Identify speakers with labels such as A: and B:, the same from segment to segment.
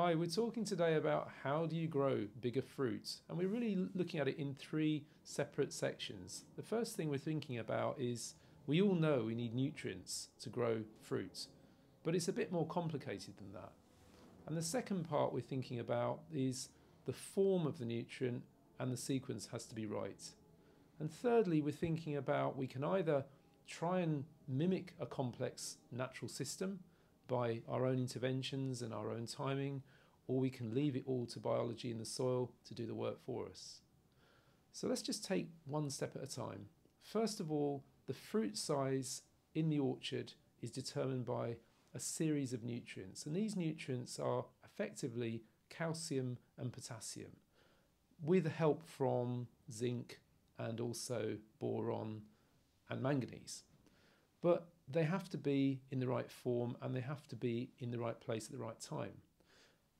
A: Hi, we're talking today about how do you grow bigger fruit, and we're really looking at it in three separate sections. The first thing we're thinking about is we all know we need nutrients to grow fruit, but it's a bit more complicated than that. And the second part we're thinking about is the form of the nutrient and the sequence has to be right. And thirdly, we're thinking about we can either try and mimic a complex natural system by our own interventions and our own timing, or we can leave it all to biology in the soil to do the work for us. So let's just take one step at a time. First of all, the fruit size in the orchard is determined by a series of nutrients, and these nutrients are effectively calcium and potassium, with help from zinc and also boron and manganese. But they have to be in the right form and they have to be in the right place at the right time.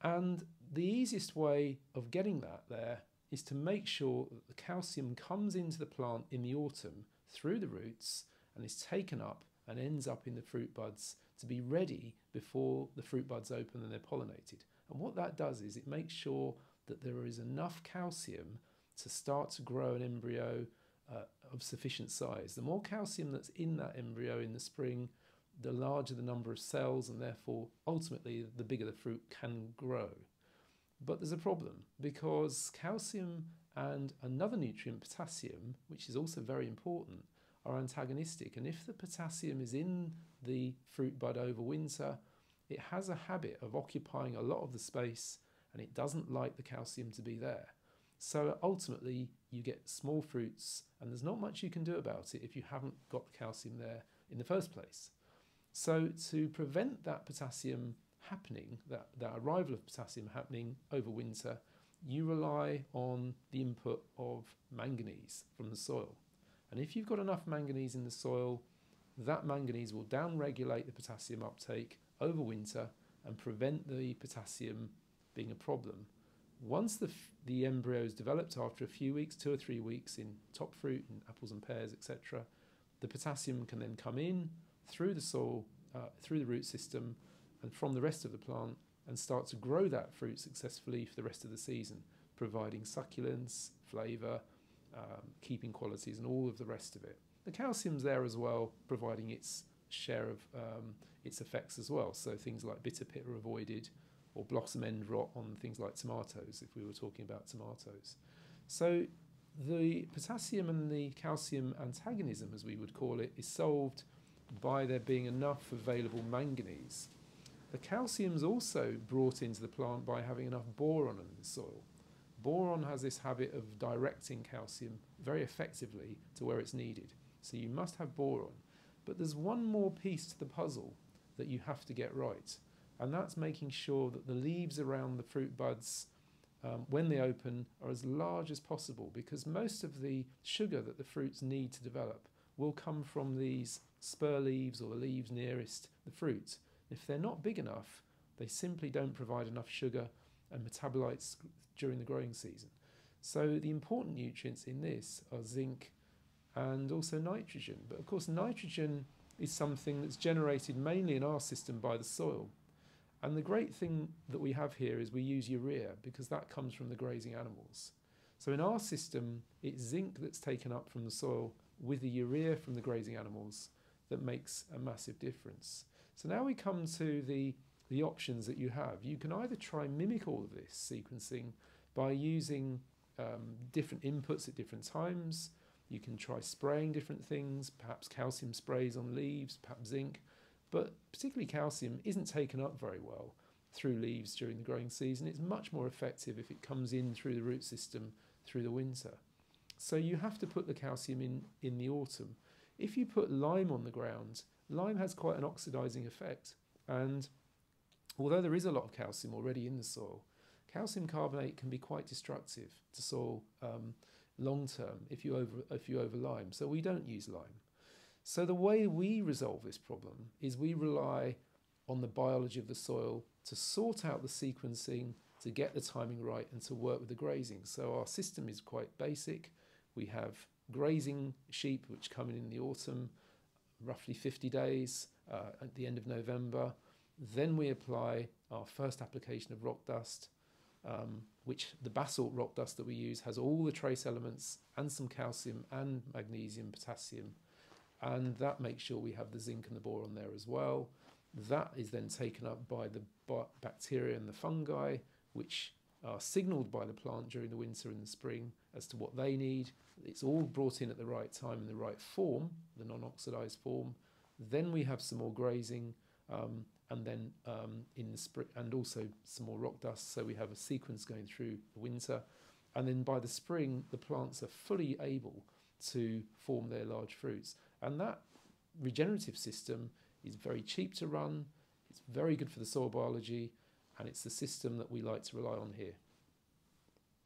A: And the easiest way of getting that there is to make sure that the calcium comes into the plant in the autumn through the roots and is taken up and ends up in the fruit buds to be ready before the fruit buds open and they're pollinated. And what that does is it makes sure that there is enough calcium to start to grow an embryo uh, of sufficient size. The more calcium that's in that embryo in the spring, the larger the number of cells, and therefore ultimately the bigger the fruit can grow. But there's a problem because calcium and another nutrient, potassium, which is also very important, are antagonistic. And if the potassium is in the fruit bud over winter, it has a habit of occupying a lot of the space and it doesn't like the calcium to be there. So ultimately, you get small fruits, and there's not much you can do about it if you haven't got the calcium there in the first place. So to prevent that potassium happening, that, that arrival of potassium happening over winter, you rely on the input of manganese from the soil. And if you've got enough manganese in the soil, that manganese will downregulate the potassium uptake over winter and prevent the potassium being a problem once the, the embryo is developed after a few weeks, two or three weeks in top fruit, in apples and pears, etc., the potassium can then come in through the soil, uh, through the root system, and from the rest of the plant and start to grow that fruit successfully for the rest of the season, providing succulence, flavour, um, keeping qualities, and all of the rest of it. The calcium's there as well, providing its share of um, its effects as well. So things like bitter pit are avoided, or blossom end rot on things like tomatoes, if we were talking about tomatoes. So the potassium and the calcium antagonism, as we would call it, is solved by there being enough available manganese. The calcium is also brought into the plant by having enough boron in the soil. Boron has this habit of directing calcium very effectively to where it's needed. So you must have boron. But there's one more piece to the puzzle that you have to get right and that's making sure that the leaves around the fruit buds um, when they open are as large as possible because most of the sugar that the fruits need to develop will come from these spur leaves or the leaves nearest the fruit. If they're not big enough, they simply don't provide enough sugar and metabolites during the growing season. So the important nutrients in this are zinc and also nitrogen. But of course, nitrogen is something that's generated mainly in our system by the soil. And the great thing that we have here is we use urea because that comes from the grazing animals. So in our system, it's zinc that's taken up from the soil with the urea from the grazing animals that makes a massive difference. So now we come to the, the options that you have. You can either try mimic all of this sequencing by using um, different inputs at different times. You can try spraying different things, perhaps calcium sprays on leaves, perhaps zinc, but particularly calcium isn't taken up very well through leaves during the growing season. It's much more effective if it comes in through the root system through the winter. So you have to put the calcium in in the autumn. If you put lime on the ground, lime has quite an oxidizing effect. And although there is a lot of calcium already in the soil, calcium carbonate can be quite destructive to soil um, long term if you over if you over lime. So we don't use lime. So the way we resolve this problem is we rely on the biology of the soil to sort out the sequencing, to get the timing right, and to work with the grazing. So our system is quite basic. We have grazing sheep which come in in the autumn, roughly 50 days uh, at the end of November. Then we apply our first application of rock dust, um, which the basalt rock dust that we use has all the trace elements and some calcium and magnesium, potassium, and that makes sure we have the zinc and the boron there as well. That is then taken up by the bacteria and the fungi, which are signaled by the plant during the winter and the spring as to what they need. It's all brought in at the right time in the right form, the non oxidized form. Then we have some more grazing, um, and then um, in the spring, and also some more rock dust. So we have a sequence going through the winter. And then by the spring, the plants are fully able to form their large fruits. And that regenerative system is very cheap to run, it's very good for the soil biology, and it's the system that we like to rely on here.